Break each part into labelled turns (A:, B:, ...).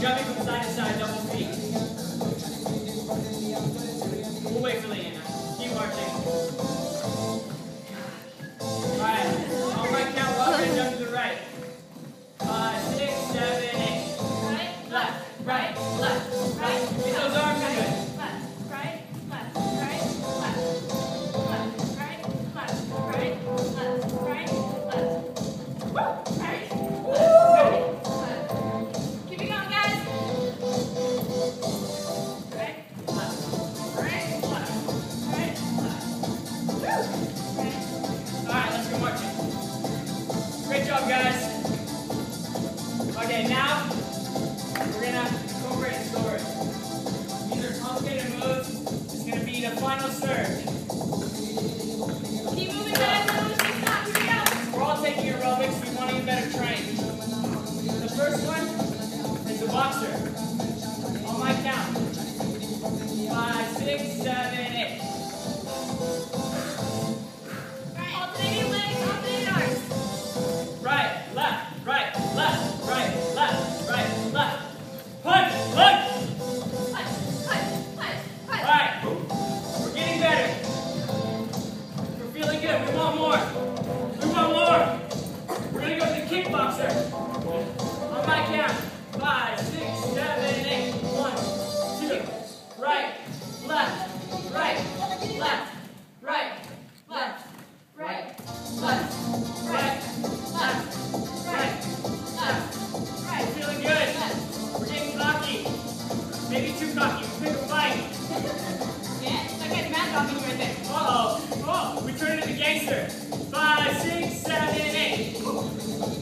A: Jumping from side to side, double feet. We'll wait for Leanna. Keep marching. Alright, on my count, one, right, jump to the right. Five, six, seven, eight.
B: Right,
A: left, right, left, right. Get those arms.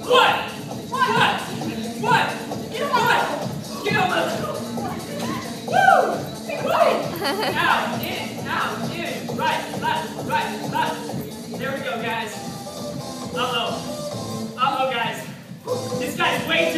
A: What? What? What? Get what? Get on the... Woo! Be quiet! Out, in, out, in. Right, left, right, left. There we go, guys. Uh-oh. Uh-oh, guys. This guy's way too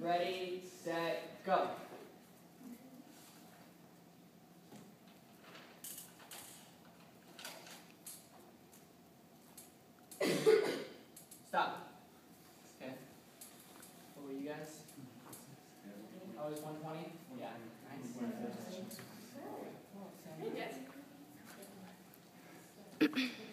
A: Ready, set, go. Stop. Okay. What were you guys? I was 120? Yeah. Nice.